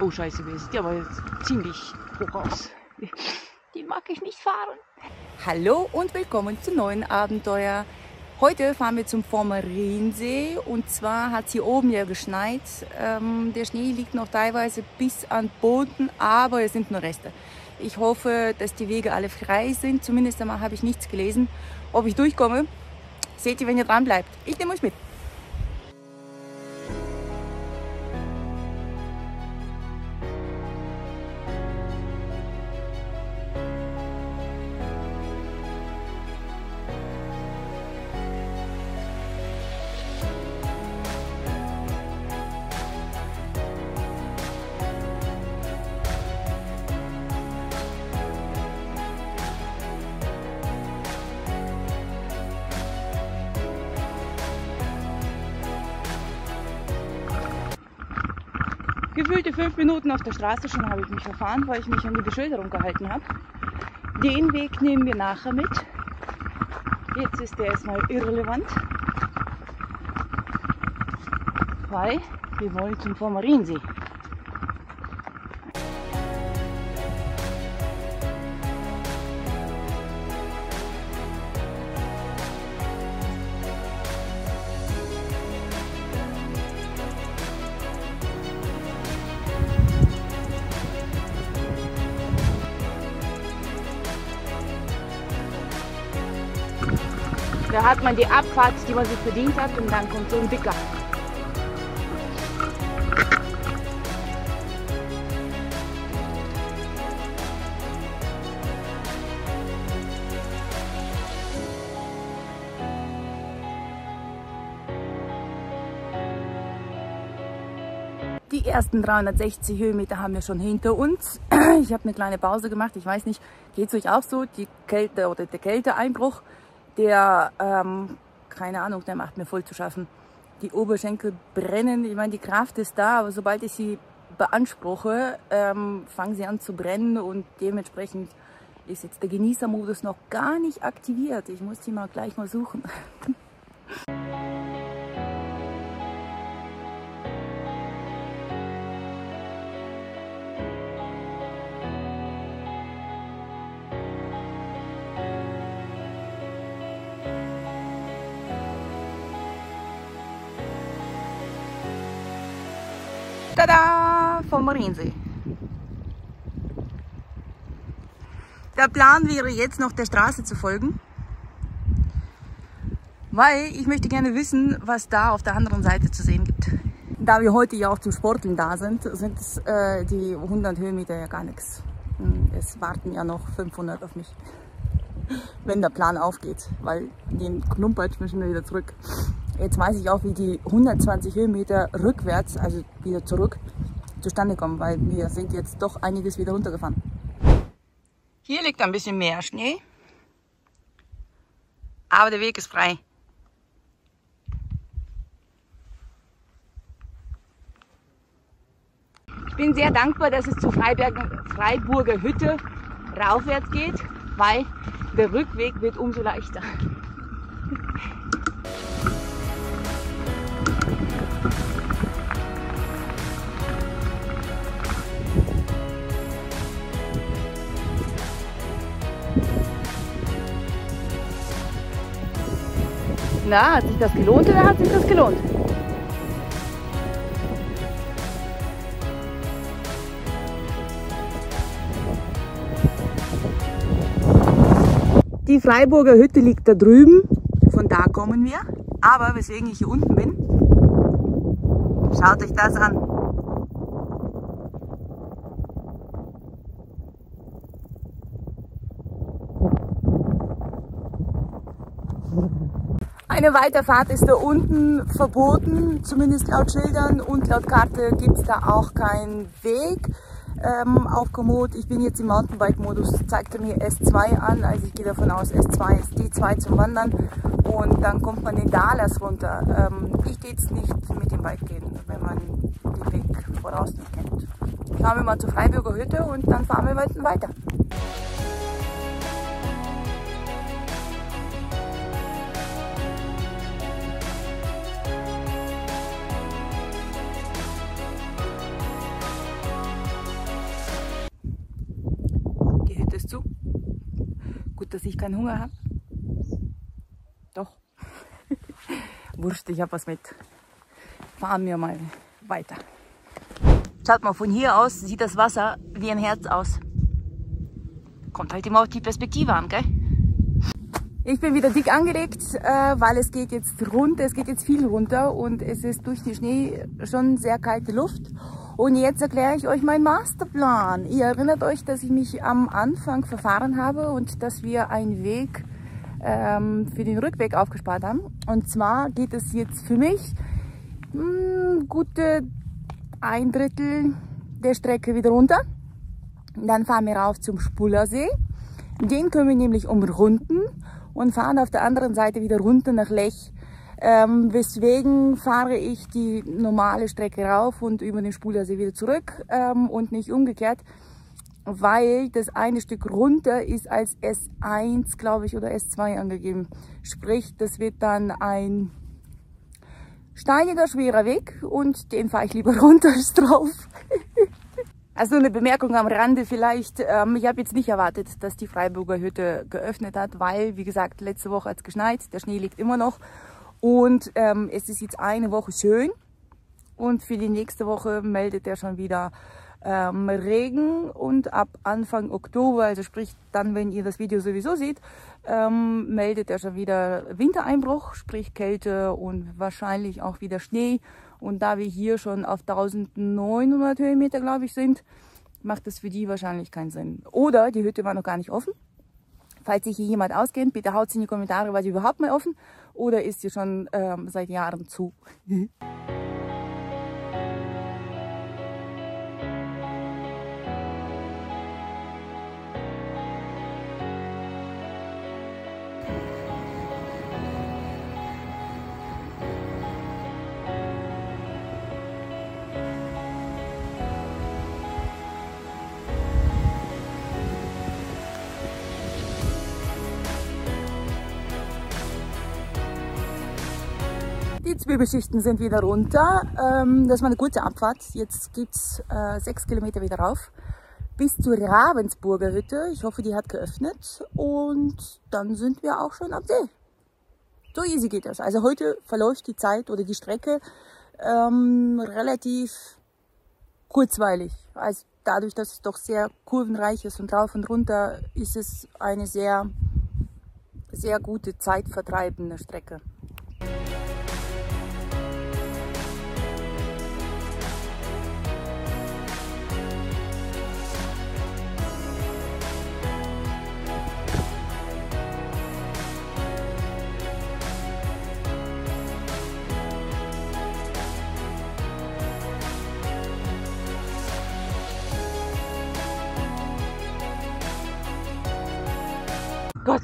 Oh scheiße, wie ist die aber jetzt ziemlich hoch aus. Die mag ich nicht fahren. Hallo und willkommen zum neuen Abenteuer. Heute fahren wir zum Vormariensee und zwar hat es hier oben ja geschneit. Ähm, der Schnee liegt noch teilweise bis an Boden, aber es sind nur Reste. Ich hoffe, dass die Wege alle frei sind. Zumindest einmal habe ich nichts gelesen. Ob ich durchkomme, seht ihr, wenn ihr dran bleibt. Ich nehme euch mit. Gefühlte fünf Minuten auf der Straße schon habe ich mich verfahren, weil ich mich an die Beschilderung gehalten habe. Den Weg nehmen wir nachher mit. Jetzt ist der erstmal irrelevant, weil wir wollen zum Vormariensee. Da hat man die Abfahrt, die man sich verdient hat und dann kommt so ein dicker. Die ersten 360 Höhenmeter haben wir schon hinter uns. Ich habe eine kleine Pause gemacht. Ich weiß nicht, geht es euch auch so? Die Kälte oder der Kälteeinbruch, der, ähm, keine Ahnung, der macht mir voll zu schaffen. Die Oberschenkel brennen. Ich meine, die Kraft ist da, aber sobald ich sie beanspruche, ähm, fangen sie an zu brennen und dementsprechend ist jetzt der Genießermodus noch gar nicht aktiviert. Ich muss die mal gleich mal suchen. Tada! Vom Mariensee. Der Plan wäre jetzt noch der Straße zu folgen, weil ich möchte gerne wissen, was da auf der anderen Seite zu sehen gibt. Da wir heute ja auch zum Sporteln da sind, sind äh, die 100 Höhenmeter ja gar nichts. Es warten ja noch 500 auf mich, wenn der Plan aufgeht, weil den Klumpert müssen wir wieder zurück. Jetzt weiß ich auch, wie die 120 Höhenmeter rückwärts, also wieder zurück, zustande kommen, weil wir sind jetzt doch einiges wieder runtergefahren. Hier liegt ein bisschen mehr Schnee, aber der Weg ist frei. Ich bin sehr dankbar, dass es zur Freiburger Hütte raufwärts geht, weil der Rückweg wird umso leichter. Na, hat sich das gelohnt oder hat sich das gelohnt? Die Freiburger Hütte liegt da drüben, von da kommen wir. Aber weswegen ich hier unten bin, schaut euch das an. Eine Weiterfahrt ist da unten verboten, zumindest laut Schildern und laut Karte gibt es da auch keinen Weg ähm, auf Komoot. Ich bin jetzt im Mountainbike-Modus, zeigt er mir S2 an, also ich gehe davon aus, S2 ist die 2 zum Wandern und dann kommt man den Dalas runter. Ähm, ich gehe jetzt nicht mit dem Bike gehen, wenn man den Weg voraus nicht kennt. Fahren wir mal zur Freiburger Hütte und dann fahren wir weiter. Zu. Gut, dass ich keinen Hunger habe. Doch. Wurscht, ich habe was mit. Fahren wir mal weiter. Schaut mal, von hier aus sieht das Wasser wie ein Herz aus. Kommt halt immer auf die Perspektive an, gell? Ich bin wieder dick angelegt, äh, weil es geht jetzt runter, es geht jetzt viel runter und es ist durch den Schnee schon sehr kalte Luft. Und jetzt erkläre ich euch meinen Masterplan. Ihr erinnert euch, dass ich mich am Anfang verfahren habe und dass wir einen Weg ähm, für den Rückweg aufgespart haben. Und zwar geht es jetzt für mich mh, hm, gute ein Drittel der Strecke wieder runter. Dann fahren wir rauf zum Spullersee. Den können wir nämlich umrunden und fahren auf der anderen Seite wieder runter nach Lech. Ähm, weswegen fahre ich die normale Strecke rauf und über den Spulersee wieder zurück ähm, und nicht umgekehrt, weil das eine Stück runter ist als S1, glaube ich, oder S2 angegeben. Sprich, das wird dann ein steiniger, schwerer Weg und den fahre ich lieber runter als drauf. Also eine Bemerkung am Rande vielleicht. Ähm, ich habe jetzt nicht erwartet, dass die Freiburger Hütte geöffnet hat, weil, wie gesagt, letzte Woche hat es geschneit, der Schnee liegt immer noch und ähm, es ist jetzt eine Woche schön und für die nächste Woche meldet er schon wieder ähm, Regen und ab Anfang Oktober, also sprich dann, wenn ihr das Video sowieso seht, ähm, meldet er schon wieder Wintereinbruch, sprich Kälte und wahrscheinlich auch wieder Schnee und da wir hier schon auf 1900 Höhenmeter, glaube ich, sind, macht das für die wahrscheinlich keinen Sinn. Oder die Hütte war noch gar nicht offen. Falls sich hier jemand auskennt, bitte haut es in die Kommentare, war sie überhaupt mal offen oder ist sie schon ähm, seit Jahren zu. Die Zwiebelschichten sind wieder runter. Ähm, das war eine gute Abfahrt. Jetzt gibt es äh, sechs Kilometer wieder rauf bis zur Ravensburger Hütte. Ich hoffe, die hat geöffnet. Und dann sind wir auch schon am See. So easy geht das. Also heute verläuft die Zeit oder die Strecke ähm, relativ kurzweilig. Also dadurch, dass es doch sehr kurvenreich ist und rauf und runter, ist es eine sehr, sehr gute zeitvertreibende Strecke.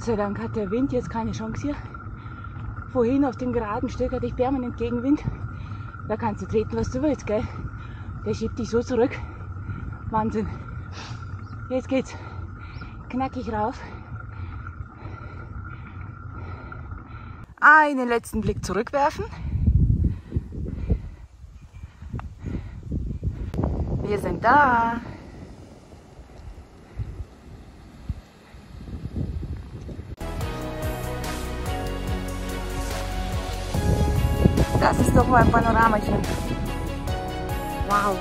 Gott sei Dank hat der Wind jetzt keine Chance hier. Vorhin auf dem geraden Stück hatte ich permanent Gegenwind. Da kannst du treten, was du willst, gell? Der schiebt dich so zurück. Wahnsinn. Jetzt geht's knackig rauf. Einen letzten Blick zurückwerfen. Wir sind da. Das ist doch mal ein Panoramachen. Wow.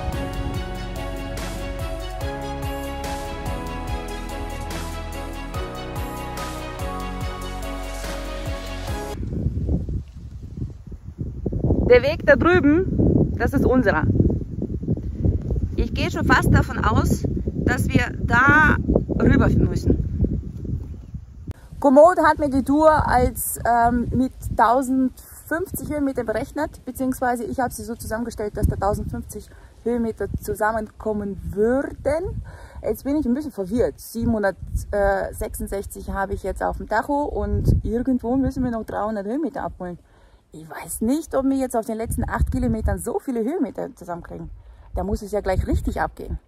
Der Weg da drüben, das ist unserer. Ich gehe schon fast davon aus, dass wir da rüber müssen. Komoot hat mir die Tour als ähm, mit 1000 1050 Höhenmeter berechnet, beziehungsweise ich habe sie so zusammengestellt, dass da 1050 Höhenmeter zusammenkommen würden. Jetzt bin ich ein bisschen verwirrt. 766 habe ich jetzt auf dem Tacho und irgendwo müssen wir noch 300 Höhenmeter abholen. Ich weiß nicht, ob wir jetzt auf den letzten 8 Kilometern so viele Höhenmeter zusammenkriegen. Da muss es ja gleich richtig abgehen.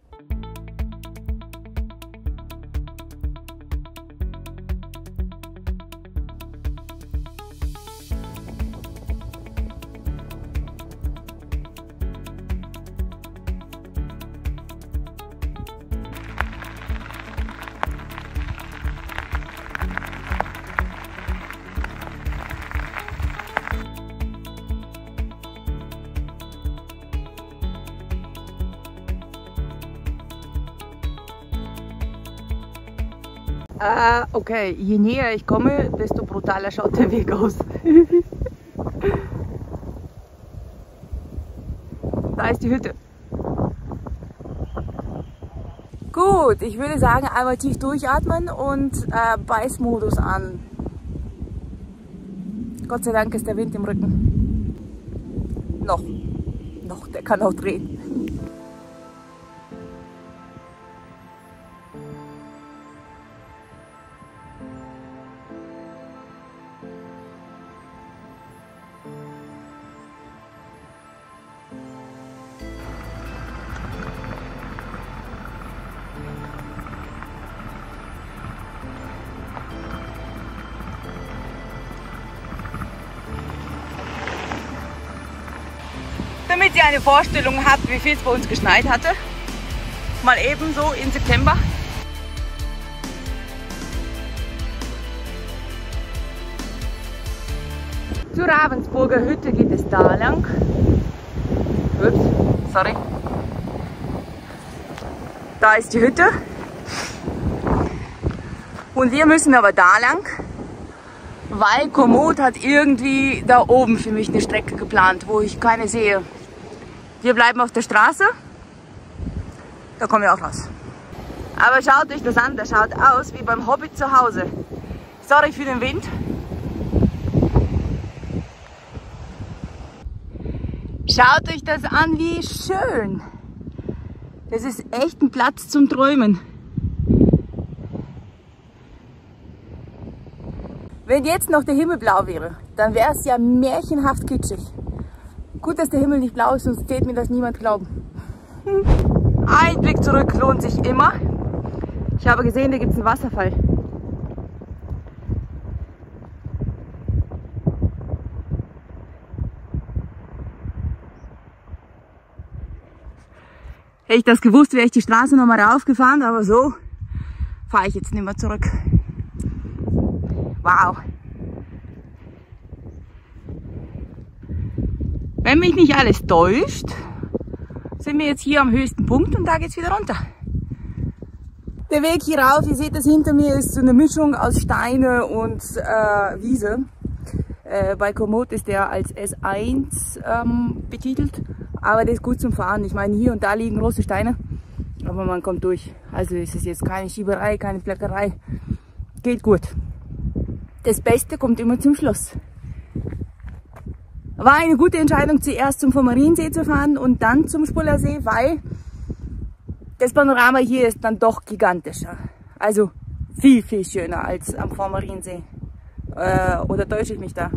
Äh, okay, je näher ich komme, desto brutaler schaut der Weg aus. da ist die Hütte. Gut, ich würde sagen, einmal tief durchatmen und äh, Beißmodus an. Gott sei Dank ist der Wind im Rücken. Noch. Noch, der kann auch drehen. Damit ihr eine Vorstellung habt, wie viel es bei uns geschneit hatte. Mal eben so im September. Zur Ravensburger Hütte geht es da lang. Ups, sorry. Da ist die Hütte. Und wir müssen aber da lang, weil Komoot hat irgendwie da oben für mich eine Strecke geplant, wo ich keine sehe. Wir bleiben auf der Straße. Da kommen wir auch raus. Aber schaut euch das an, das schaut aus wie beim Hobbit zu Hause. Sorry für den Wind. Schaut euch das an, wie schön. Das ist echt ein Platz zum Träumen. Wenn jetzt noch der Himmel blau wäre, dann wäre es ja märchenhaft kitschig. Gut, dass der Himmel nicht blau ist, sonst täte mir das niemand glauben. Ein Blick zurück lohnt sich immer. Ich habe gesehen, da gibt es einen Wasserfall. Hätte ich das gewusst, wäre ich die Straße nochmal raufgefahren, aber so fahre ich jetzt nicht mehr zurück. Wow. Wenn mich nicht alles täuscht, sind wir jetzt hier am höchsten Punkt und da geht's wieder runter. Der Weg hier rauf, ihr seht das hinter mir, ist so eine Mischung aus Steine und äh, Wiese. Äh, bei Komoot ist der als S1 ähm, betitelt, aber der ist gut zum Fahren. Ich meine, hier und da liegen große Steine, aber man kommt durch. Also ist es jetzt keine Schieberei, keine Fleckerei. Geht gut. Das Beste kommt immer zum Schluss. War eine gute Entscheidung, zuerst zum Vormariensee zu fahren und dann zum Spullersee, weil das Panorama hier ist dann doch gigantischer. Also viel, viel schöner als am Vormariensee. Äh, oder täusche ich mich da?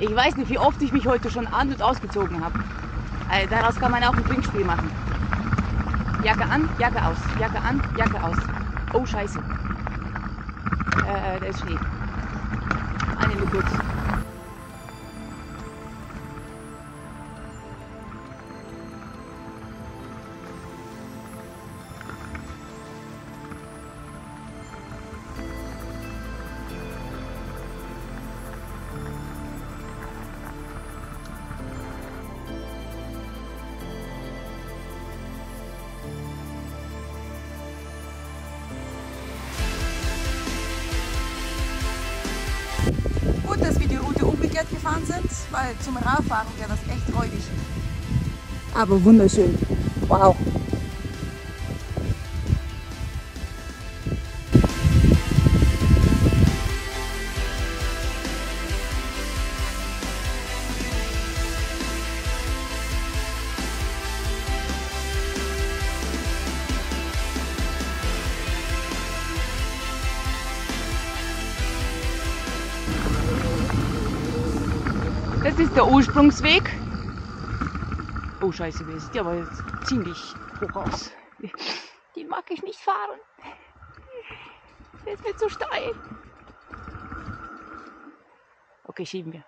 Ich weiß nicht, wie oft ich mich heute schon an- und ausgezogen habe. Also daraus kann man auch ein Trinkspiel machen. Jacke an, Jacke aus, Jacke an, Jacke aus. Oh scheiße. Äh, da ist Schnee. Eine nur gefahren sind, weil zum Radfahren wäre das echt räudig. Aber wunderschön. Wow. Das ist der Ursprungsweg. Oh scheiße, wir sind ja aber jetzt ziemlich hoch aus. Die mag ich nicht fahren. Der ist mir zu steil. Okay, schieben wir.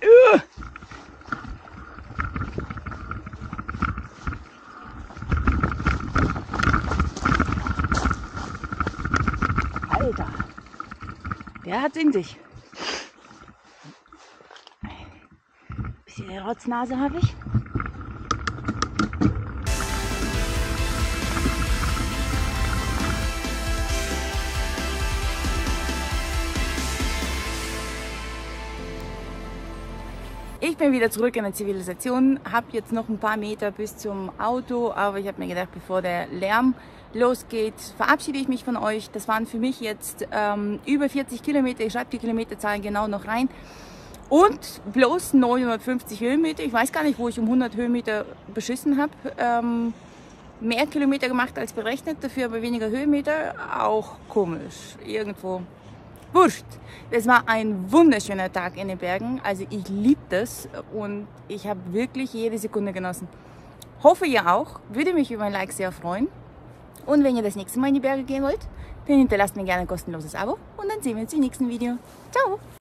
Äh. Alter, der hat's in sich. Die Rotznase habe ich. Ich bin wieder zurück in der Zivilisation, habe jetzt noch ein paar Meter bis zum Auto, aber ich habe mir gedacht, bevor der Lärm losgeht, verabschiede ich mich von euch. Das waren für mich jetzt ähm, über 40 Kilometer, ich schreibe die Kilometerzahlen genau noch rein. Und bloß 950 Höhenmeter. Ich weiß gar nicht, wo ich um 100 Höhenmeter beschissen habe. Ähm, mehr Kilometer gemacht als berechnet, dafür aber weniger Höhenmeter. Auch komisch. Irgendwo. Wurscht. Es war ein wunderschöner Tag in den Bergen. Also ich liebe das und ich habe wirklich jede Sekunde genossen. Hoffe ihr auch. Würde mich über ein Like sehr freuen. Und wenn ihr das nächste Mal in die Berge gehen wollt, dann hinterlasst mir gerne ein kostenloses Abo und dann sehen wir uns im nächsten Video. Ciao!